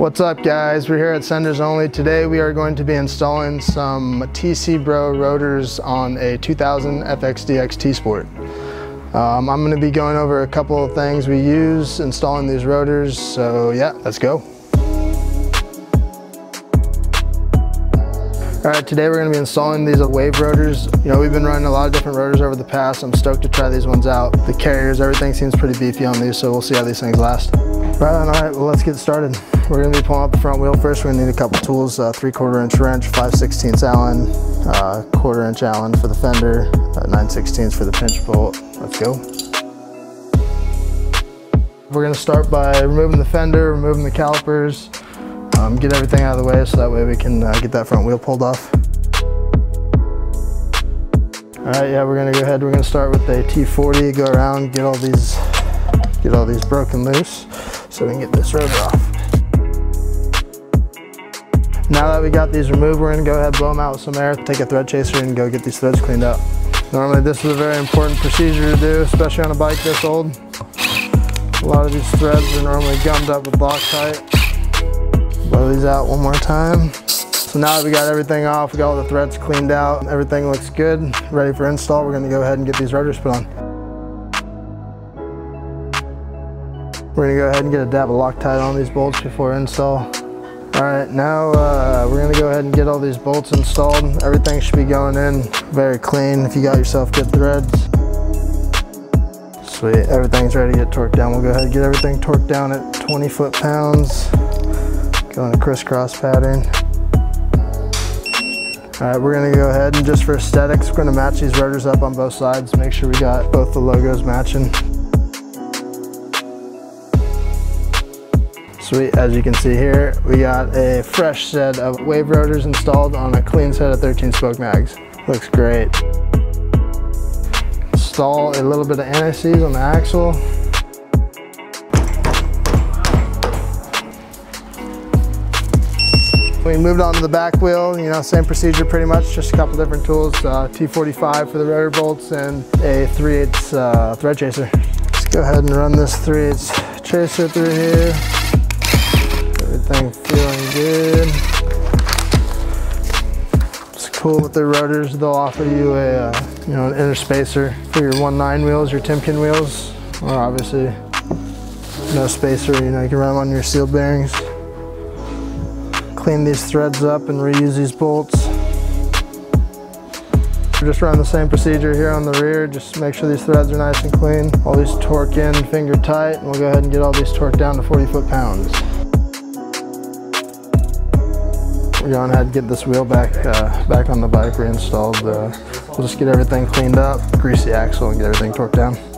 What's up guys? We're here at Senders Only. Today we are going to be installing some TC Bro rotors on a 2000 FXDX T-Sport. Um, I'm going to be going over a couple of things we use installing these rotors, so yeah, let's go. All right, today we're gonna be installing these wave rotors. You know, we've been running a lot of different rotors over the past. I'm stoked to try these ones out. The carriers, everything seems pretty beefy on these, so we'll see how these things last. Right on, all right, well, let's get started. We're gonna be pulling out the front wheel first. We're gonna need a couple tools, uh, 3 quarter inch wrench, 5 16 Allen, uh, quarter inch Allen for the fender, uh, 9 16 for the pinch bolt. Let's go. We're gonna start by removing the fender, removing the calipers, um, get everything out of the way so that way we can uh, get that front wheel pulled off. All right, yeah, we're gonna go ahead. We're gonna start with a T40, go around, get all these, get all these broken loose so we can get this rotor off. Now that we got these removed, we're gonna go ahead, and blow them out with some air, take a thread chaser and go get these threads cleaned up. Normally this is a very important procedure to do, especially on a bike this old. A lot of these threads are normally gummed up with Loctite. Blow these out one more time. So now that we got everything off, we got all the threads cleaned out, everything looks good, ready for install, we're gonna go ahead and get these rotors put on. We're gonna go ahead and get a dab of Loctite on these bolts before install. All right, now uh, we're gonna go ahead and get all these bolts installed. Everything should be going in very clean if you got yourself good threads. Sweet, everything's ready to get torqued down. We'll go ahead and get everything torqued down at 20 foot-pounds. Go in a crisscross pattern. All right, we're gonna go ahead and just for aesthetics, we're gonna match these rotors up on both sides, make sure we got both the logos matching. Sweet, as you can see here, we got a fresh set of wave rotors installed on a clean set of 13 spoke mags. Looks great. Install a little bit of anti-seize on the axle. We moved on to the back wheel, you know, same procedure pretty much, just a couple different tools. Uh, T45 for the rotor bolts and a 3 8 uh, thread chaser. Let's go ahead and run this 3 8 chaser through here. Everything feeling good. It's cool with the rotors, they'll offer you a, uh, you know, an inner spacer for your 1.9 wheels, your Timken wheels, or obviously no spacer, you know, you can run them on your sealed bearings clean these threads up and reuse these bolts. Just run the same procedure here on the rear, just make sure these threads are nice and clean. All these torque in, finger tight, and we'll go ahead and get all these torqued down to 40 foot-pounds. We're going ahead to get this wheel back uh, back on the bike reinstalled. Uh, we'll just get everything cleaned up, grease the axle, and get everything torqued down.